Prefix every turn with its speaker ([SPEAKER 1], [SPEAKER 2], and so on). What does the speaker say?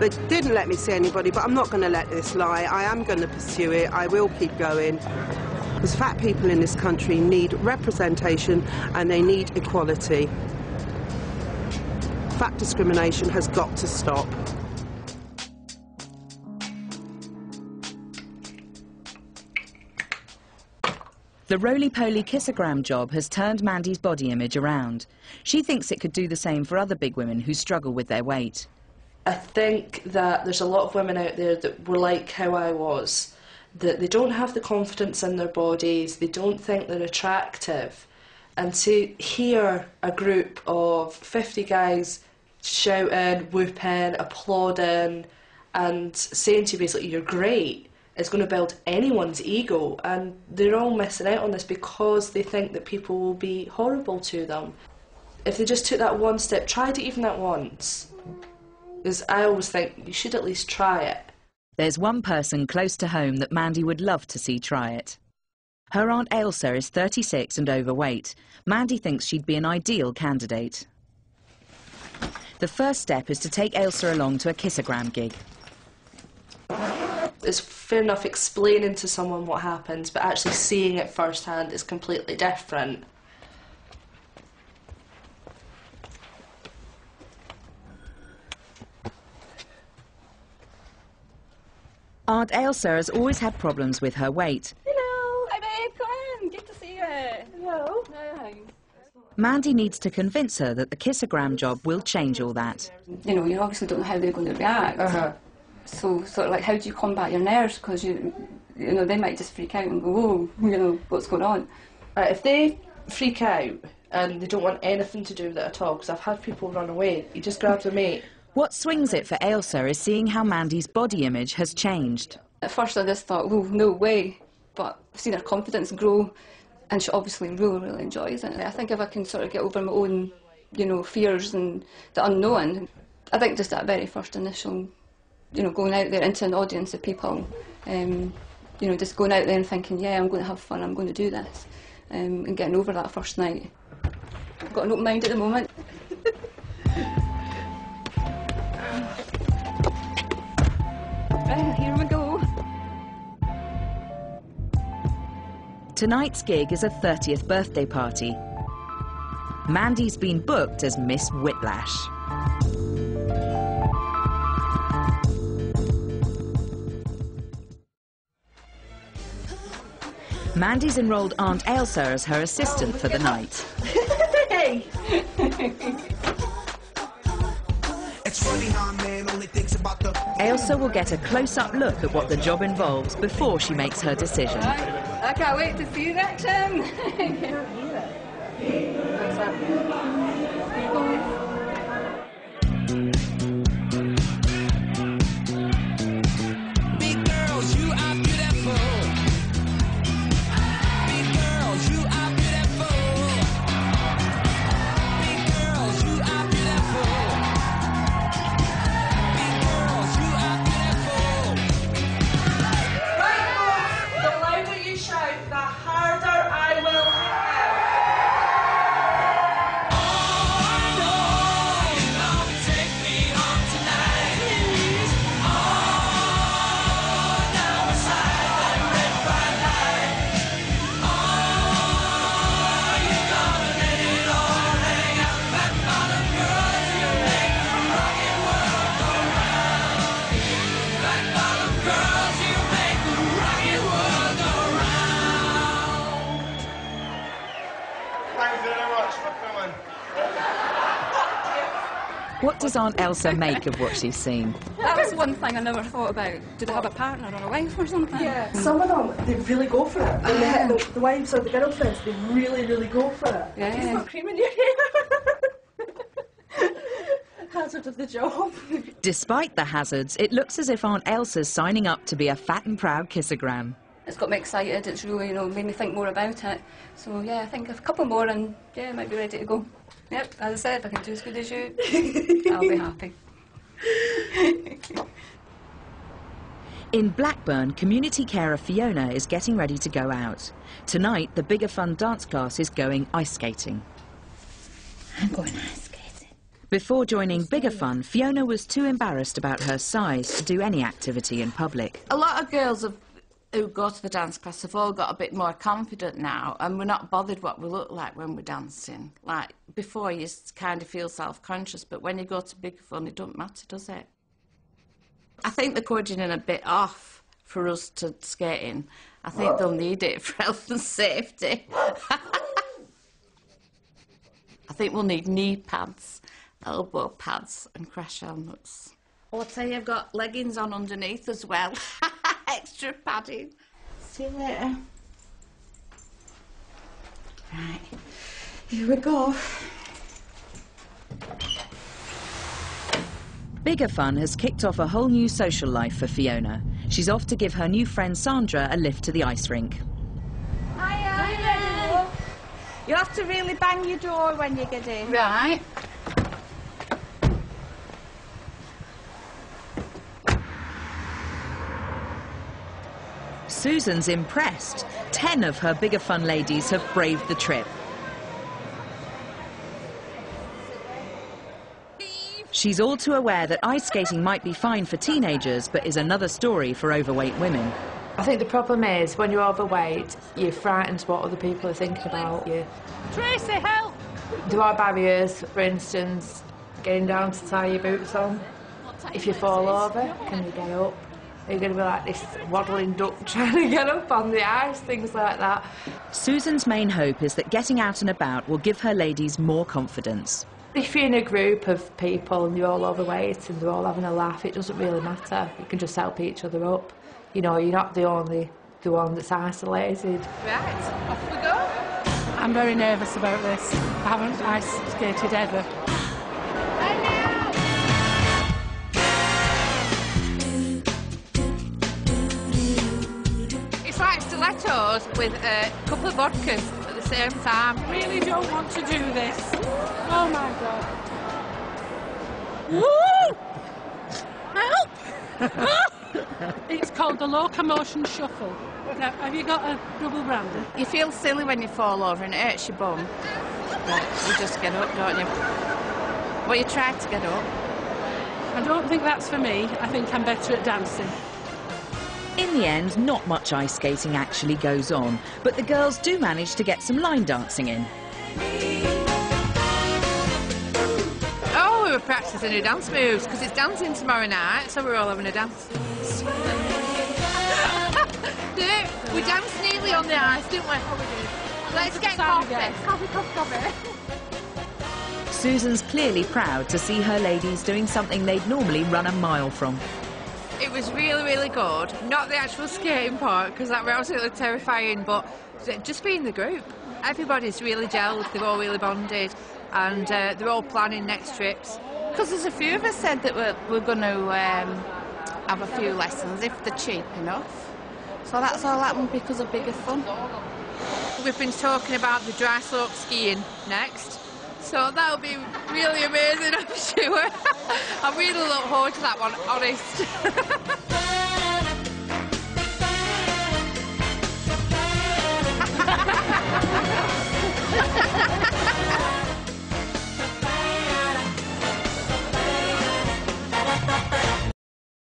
[SPEAKER 1] They didn't let me see anybody, but I'm not going to let this lie. I am going to pursue it. I will keep going. Because fat people in this country need representation and they need equality. Fat discrimination has got to stop.
[SPEAKER 2] The roly-poly kissogram job has turned Mandy's body image around. She thinks it could do the same for other big women who struggle with their weight.
[SPEAKER 3] I think that there's a lot of women out there that were like how I was, that they don't have the confidence in their bodies, they don't think they're attractive. And to hear a group of 50 guys shouting, whooping, applauding, and saying to you basically, you're great, is going to build anyone's ego. And they're all missing out on this because they think that people will be horrible to them. If they just took that one step, tried it even that once, because I always think you should at least try it.
[SPEAKER 2] There's one person close to home that Mandy would love to see try it. Her Aunt Ailsa is 36 and overweight. Mandy thinks she'd be an ideal candidate. The first step is to take Ailsa along to a kissogram gig.
[SPEAKER 3] It's fair enough explaining to someone what happens, but actually seeing it firsthand is completely different.
[SPEAKER 2] Aunt Ailsa has always had problems with her weight.
[SPEAKER 4] Hello. Hi, babe. Come in. Good to see you. Hello. Hi.
[SPEAKER 2] Mandy needs to convince her that the kissogram job will change all that.
[SPEAKER 4] You know, you obviously don't know how they're going to react.
[SPEAKER 3] Uh-huh.
[SPEAKER 4] So, sort of like, how do you combat your nerves? Because you, you know, they might just freak out and go, "Whoa, you know, what's going on?"
[SPEAKER 3] Uh, if they freak out and they don't want anything to do with it at all, because I've had people run away, you just grab the mate.
[SPEAKER 2] What swings it for Ailsa is seeing how Mandy's body image has changed.
[SPEAKER 4] At first, I just thought, "Oh, no way," but I've seen her confidence grow, and she obviously really, really enjoys it. I think if I can sort of get over my own, you know, fears and the unknown, I think just that very first initial, you know, going out there into an audience of people, um, you know, just going out there and thinking, yeah, I'm going to have fun, I'm going to do this, um, and getting over that first night. I've got an open mind at the moment.
[SPEAKER 2] Tonight's gig is a 30th birthday party. Mandy's been booked as Miss Whiplash. Mandy's enrolled Aunt Ailsa as her assistant for the night. Ailsa will get a close-up look at what the job involves before she makes her decision.
[SPEAKER 4] I can't wait to see you in action.
[SPEAKER 5] Big
[SPEAKER 2] What does Aunt Ailsa make of what she's seen?
[SPEAKER 4] That was one thing I never thought about. Do they have a partner or a wife or something?
[SPEAKER 6] Yeah, some of them, they really go for it. When they hit the, the wives or the girlfriends, they really, really go for it.
[SPEAKER 4] Yeah.
[SPEAKER 6] It's not cream in your hair. Hazard of the job.
[SPEAKER 2] Despite the hazards, it looks as if Aunt Ailsa's signing up to be a fat and proud kissogram.
[SPEAKER 4] It's got me excited. It's really, you know, made me think more about it. So yeah, I think a couple more and yeah, I might be ready to go. Yep, as I said, if I can do as good as you, I'll be happy.
[SPEAKER 2] In Blackburn, community carer Fiona is getting ready to go out. Tonight, the Bigger Fun dance class is going ice skating.
[SPEAKER 7] I'm going ice skating.
[SPEAKER 2] Before joining Bigger Fun, Fiona was too embarrassed about her size to do any activity in public.
[SPEAKER 7] A lot of girls have, who go to the dance class have all got a bit more confident now, and we're not bothered what we look like when we're dancing. Like before, you kind of feel self-conscious, but when you go to big Fun, it doesn't matter, does it? I think they're coding in a bit off for us to skate in. I think they'll need it for health and safety. I think we'll need knee pads, elbow pads, and crash helmets. Oh, I'll tell you, I've got leggings on underneath as well. Extra padding. See you later. Right, here we go.
[SPEAKER 2] Bigger Fun has kicked off a whole new social life for Fiona. She's off to give her new friend Sandra a lift to the ice rink.
[SPEAKER 7] Hiya. You have to really bang your door when you get in.
[SPEAKER 4] Right.
[SPEAKER 2] Susan's impressed. Ten of her Bigger Fun ladies have braved the trip. She's all too aware that ice skating might be fine for teenagers, but is another story for overweight women.
[SPEAKER 8] I think the problem is when you're overweight, you're frightened what other people are thinking about you.
[SPEAKER 5] Tracy, help!
[SPEAKER 8] There are barriers, for instance, getting down to tie your boots on. If you fall over, can you get up? Are going to be like this waddling duck trying to get up on the ice, things like that?
[SPEAKER 2] Susan's main hope is that getting out and about will give her ladies more confidence.
[SPEAKER 8] If you're in a group of people and you're all overweight and they're all having a laugh, it doesn't really matter. You can just help each other up. You know, you're not the only the one that's isolated.
[SPEAKER 5] Right, off we go. I'm very nervous about this. I haven't ice skated ever.
[SPEAKER 9] Stilettos with a couple of vodkas at the same time.
[SPEAKER 5] I Really don't want to do this. Oh my god. Woo! Help! it's called the locomotion shuffle. Now, have you got a double brandy?
[SPEAKER 7] You feel silly when you fall over and it hurts your bum. But you just get up, don't you? Well, you try to get up.
[SPEAKER 5] I don't think that's for me. I think I'm better at dancing.
[SPEAKER 2] In the end, not much ice skating actually goes on, but the girls do manage to get some line dancing in.
[SPEAKER 9] Oh, we were practicing new dance moves because it's dancing tomorrow night, so we're all having a dance. do. We danced neatly on the ice, didn't we? Oh, Let's get coffee.
[SPEAKER 5] guys.
[SPEAKER 9] Coffee, coffee, coffee.
[SPEAKER 2] Susan's clearly proud to see her ladies doing something they'd normally run a mile from.
[SPEAKER 9] It was really, really good. Not the actual skating part because that was absolutely terrifying, but just being the group. Everybody's really gelled. They're all really bonded, and uh, they're all planning next trips.
[SPEAKER 7] Because there's a few of us said that we're, we're going to um, have a few lessons if they're cheap enough. So that's all happened because of bigger fun.
[SPEAKER 9] We've been talking about the dry slope skiing next. So that'll be really amazing, I'm sure. I'm really look forward to that one, honest. Ha ha ha!